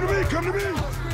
Come to me, come to me.